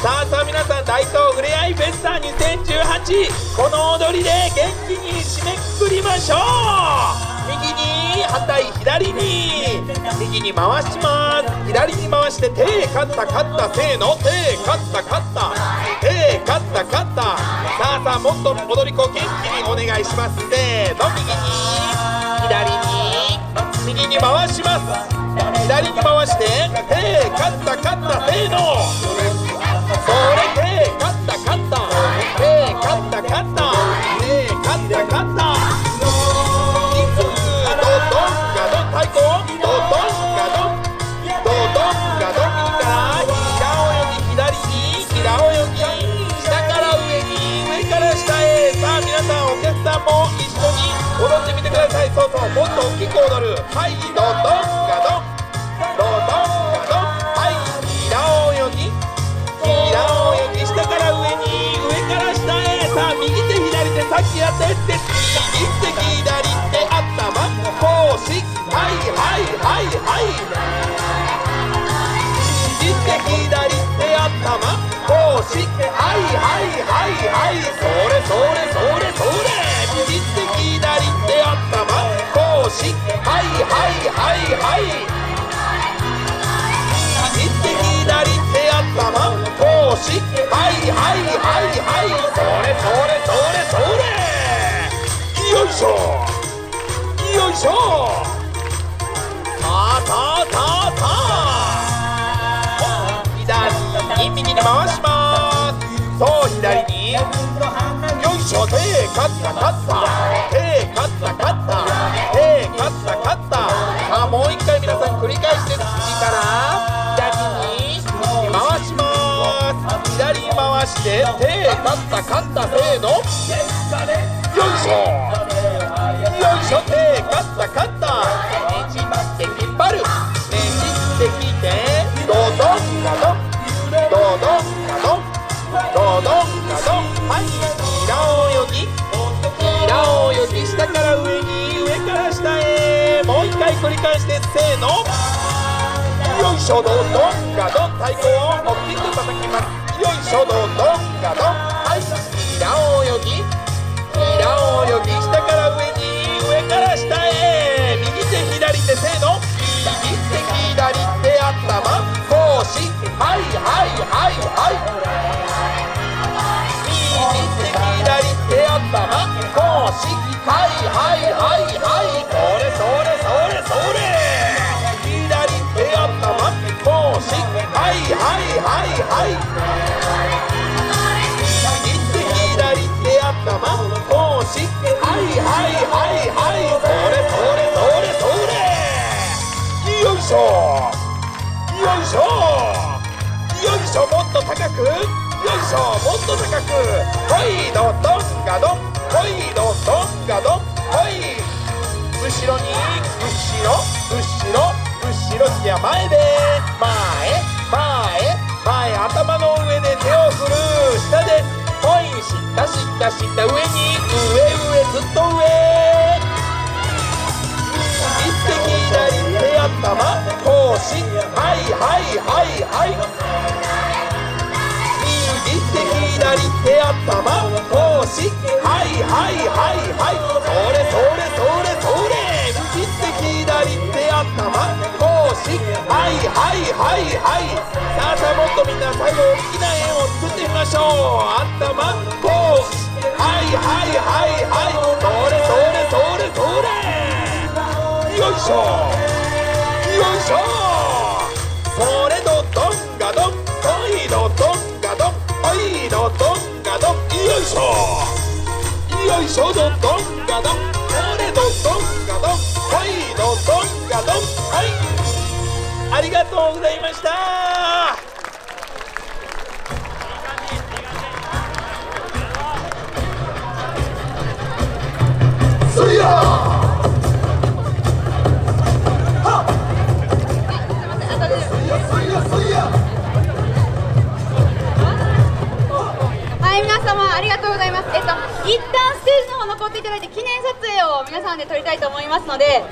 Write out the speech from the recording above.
さあさあ皆さん大東ふれあいフェスタ2018この踊りで元気に締めくくりましょう。右に反対左に右に回します。左に回して手勝った勝ったせーの。手勝った勝った。手勝った勝った。さあさあもっと踊り子元気にお願いします。せーの。右に左に右に回します。左に回して手勝った勝ったせーの。さあ皆さんお客さんも一緒に踊ってみてくださいそうそうもっと大きく踊るはいドドンきやったやつです右手左手頭腰はいはいはいはい。右手左手頭腰はいはいはいはいそれそれそれそれ右手左手頭腰はいはいはいはい右手左手頭腰はいはいはいはいそれそれいしょ。よいしょ。さあさあさあ。さあ左に右に回します。そう左に。よいしょ。手勝った勝った手勝った勝った手勝った勝ったさあもう一回皆さん繰り返して次から。左に回します。左に回して。手勝った勝ったせーの。よいしょ。いしょ手勝った勝ったねじって引っ張る。ねじって引いてドドンガドンドドンガドンドドンガドンはい平泳ぎ。平泳ぎ下から上に上から下へ。もう一回繰り返してせーの。よいしょドドンガドン。太鼓を大きく叩きます。よいしょドドンガドン。しはいはいはいはい。右手左手頭腰はいはいはいはい。それそれそれそれ。左手頭腰はいはいはいはい。いしょ。よいしょもっと高く。よいしょもっと高くほいドドンガドンほいドドンガドンほい後ろに後ろ後ろ後ろ次は前で前前前頭の上で手を振る下でほい下下下上に上上ずっと上腰はいはいはいはい。右手左手頭腰はいはいはいはい。それそれそれそれ。右手左手頭腰はいはいはいはい。さあさあもっとみんな最後大きな円を作ってみましょう。頭腰はいはいはいはい。それそれそれそれ。よいしょ。よいしょ。それドドンガドンほいドンガドンほいドンガドンよいしょ。よいしょドドンガドンそれドドンガドンほいドンガドンはいありがとうございました。そりゃありがとうございます。えっと、一旦ステージの方残っていただいて記念撮影を皆さんで撮りたいと思いますので、